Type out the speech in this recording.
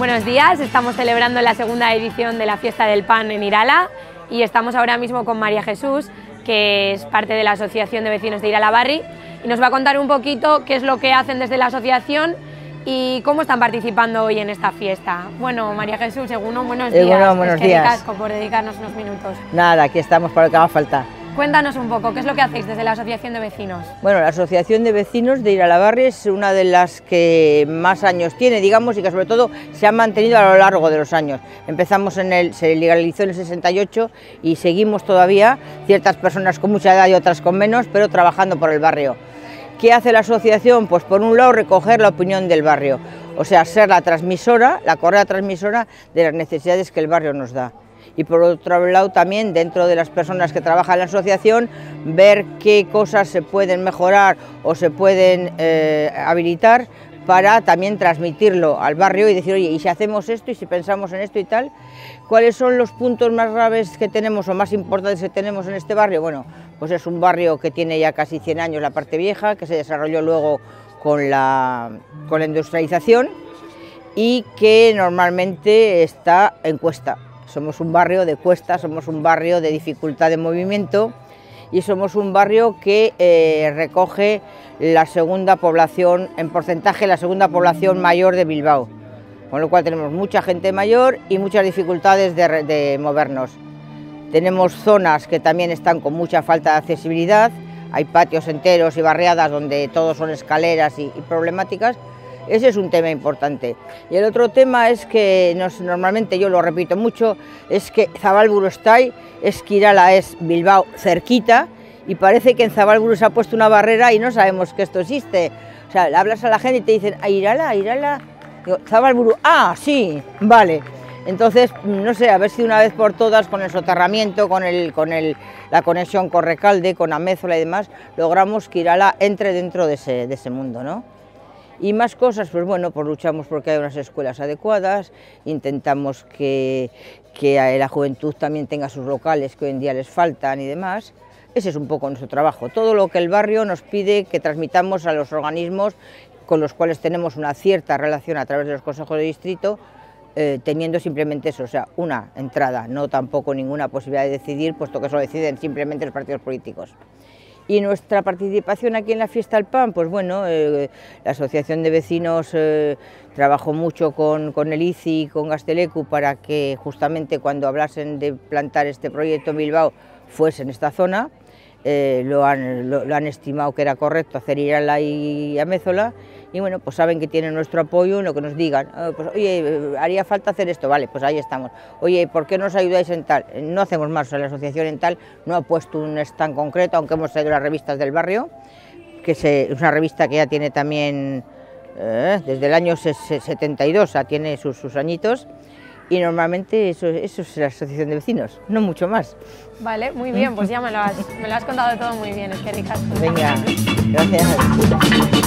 Buenos días, estamos celebrando la segunda edición de la Fiesta del Pan en Irala y estamos ahora mismo con María Jesús, que es parte de la Asociación de Vecinos de Irala Barri y nos va a contar un poquito qué es lo que hacen desde la asociación y cómo están participando hoy en esta fiesta. Bueno, María Jesús, según buenos días. Bueno, buenos días. Casco por dedicarnos unos minutos. Nada, aquí estamos para lo que haga falta. Cuéntanos un poco, ¿qué es lo que hacéis desde la Asociación de Vecinos? Bueno, la Asociación de Vecinos de Iralabarri es una de las que más años tiene, digamos, y que sobre todo se ha mantenido a lo largo de los años. Empezamos en el, se legalizó en el 68 y seguimos todavía, ciertas personas con mucha edad y otras con menos, pero trabajando por el barrio. ¿Qué hace la asociación? Pues por un lado recoger la opinión del barrio, o sea, ser la transmisora, la correa transmisora de las necesidades que el barrio nos da y por otro lado también dentro de las personas que trabajan en la asociación ver qué cosas se pueden mejorar o se pueden eh, habilitar para también transmitirlo al barrio y decir, oye, ¿y si hacemos esto y si pensamos en esto y tal? ¿Cuáles son los puntos más graves que tenemos o más importantes que tenemos en este barrio? Bueno, pues es un barrio que tiene ya casi 100 años la parte vieja, que se desarrolló luego con la, con la industrialización y que normalmente está en cuesta. Somos un barrio de cuesta, somos un barrio de dificultad de movimiento y somos un barrio que eh, recoge la segunda población, en porcentaje, la segunda población mayor de Bilbao, con lo cual tenemos mucha gente mayor y muchas dificultades de, movernos. Tenemos zonas que también están con mucha falta de accesibilidad, hay patios enteros y barriadas donde todos son escaleras y problemáticas, ese es un tema importante. Y el otro tema es que normalmente yo lo repito mucho, es que Zabalburu está ahí, Esquirala es Bilbao cerquita y parece que en Zabalburu se ha puesto una barrera y no sabemos que esto existe. O sea, hablas a la gente y te dicen, ah, Irala, Irala, Digo, Zabalburu, ah, sí, vale. Entonces, no sé, a ver si una vez por todas, con el soterramiento, con, el, con el, la conexión con Recalde, con Amézola y demás, logramos que Irala entre dentro de ese mundo, ¿no? Y más cosas, pues bueno, pues luchamos porque hay unas escuelas adecuadas, intentamos que, que la juventud también tenga sus locales que hoy en día les faltan y demás. Ese es un poco nuestro trabajo, todo lo que el barrio nos pide que transmitamos a los organismos con los cuales tenemos una cierta relación a través de los consejos de distrito, eh, teniendo simplemente eso, sea, una entrada, no tampoco ninguna posibilidad de decidir, puesto que eso lo deciden simplemente los partidos políticos. Y nuestra participación aquí en la Fiesta del Pan, pues bueno, eh, la Asociación de Vecinos eh, trabajó mucho con, con, el ICI y con Gastelecu para que justamente cuando hablasen de plantar este proyecto en Bilbao fuese en esta zona. Eh, lo, han, lo, han, estimado que era correcto hacer Irala y Amézola y bueno, pues saben que tienen nuestro apoyo en lo que nos digan, ah, pues oye, haría falta hacer esto, vale, pues ahí estamos, oye, ¿por qué nos ayudáis en tal? No hacemos más, o sea, la asociación en tal no ha puesto un stand concreto, aunque hemos traído las revistas del barrio, que es una revista que ya tiene también eh, desde el año 72, o sea, tiene sus, sus añitos, y normalmente eso, eso, es la asociación de vecinos, no mucho más. Vale, muy bien, pues ya me lo has, me lo has contado todo muy bien, es que ricas. Venga, gracias.